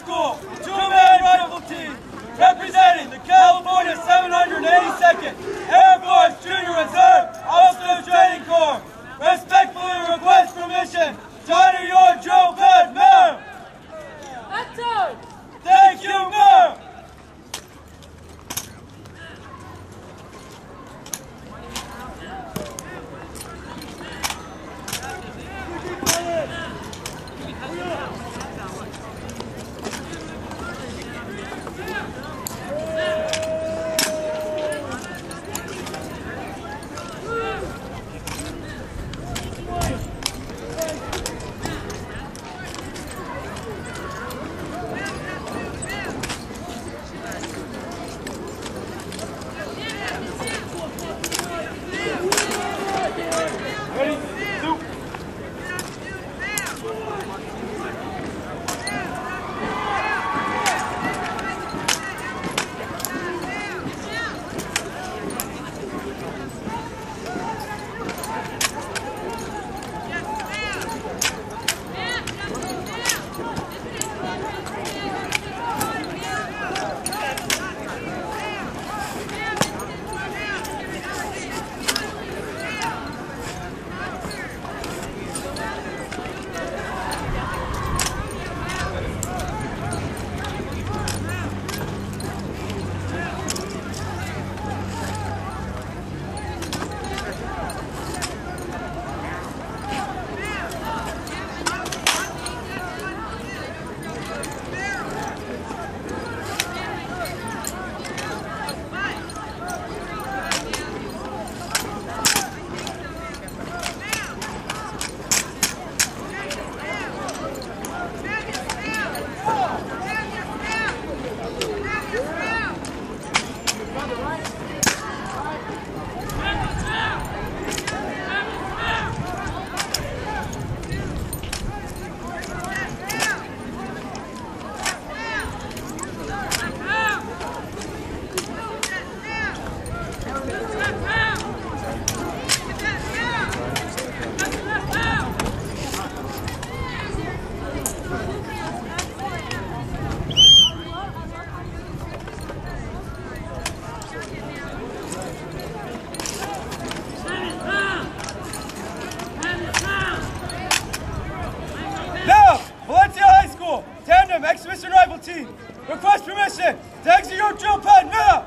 School two-man rifle team, representing the California 782nd Air Force Junior Reserve Officer Training Corps. Respectfully request permission to honor your drill pad, Mayor. Thank you, Mayor. School, tandem exhibition rifle team. Request permission to exit your drill pad now.